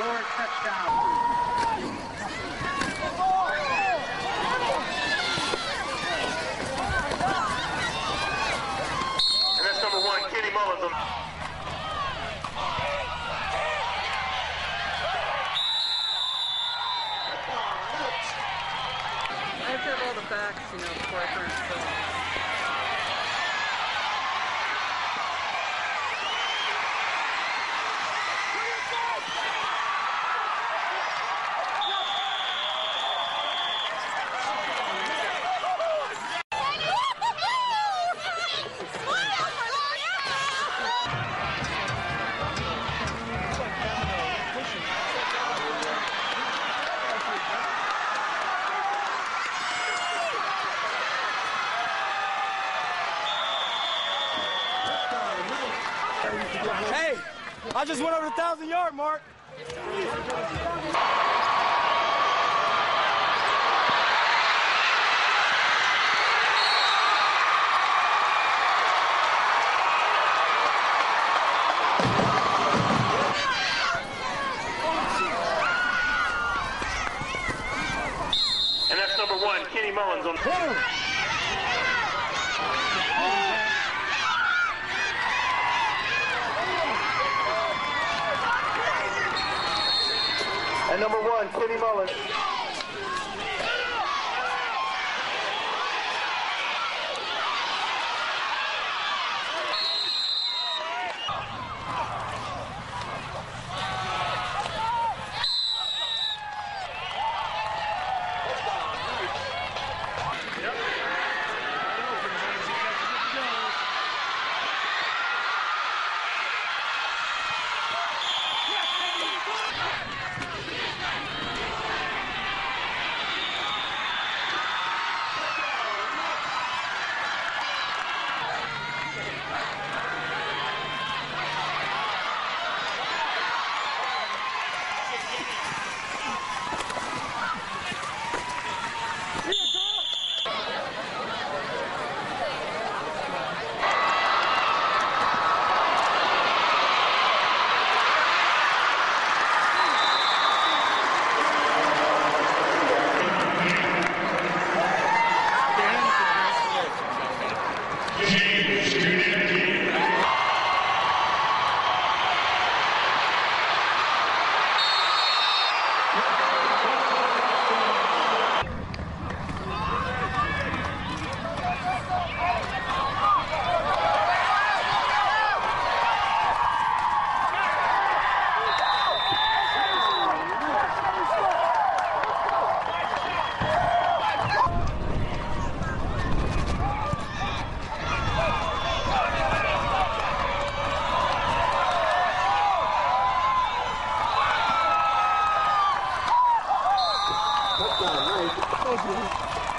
Score touchdown. And that's number one, Kenny Mullen. I have to all the facts, you know, before I turn Hey, I just went over the thousand yard mark. And that's number one, Kenny Mullen. on. And number one, Kenny Mullen. thank you